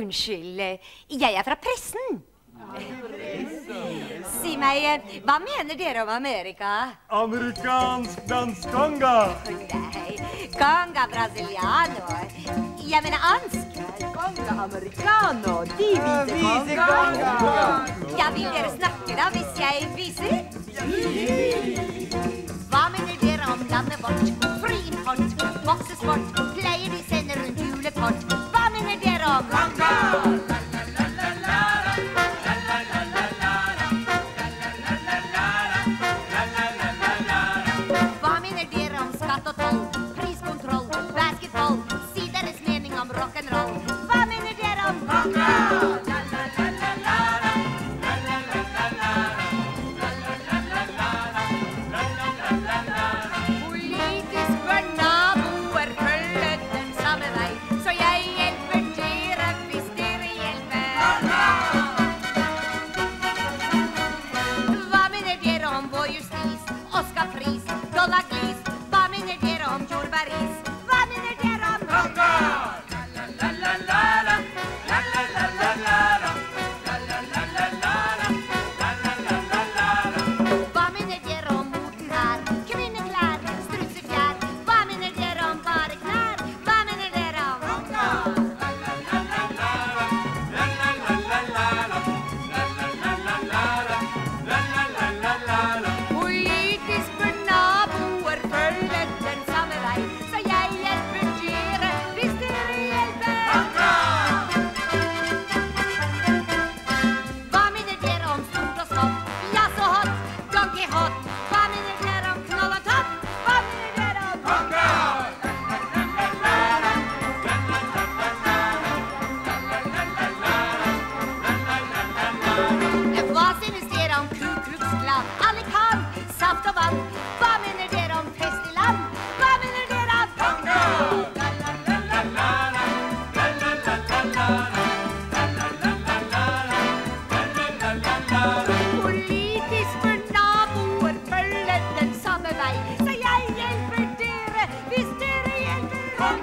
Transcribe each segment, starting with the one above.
unnskyld. Eh, jeg er fra pressen. Si meg, eh, hva mener dere om Amerika? Amerikansk dansk danskonga. Nei, konga brasiliano. Jeg mener ansk. Konga americano, de viser konga. Ja, vil dere snakke da, hvis jeg viser? Hva mener dere om landet vårt? Fri import, boksesport,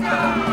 아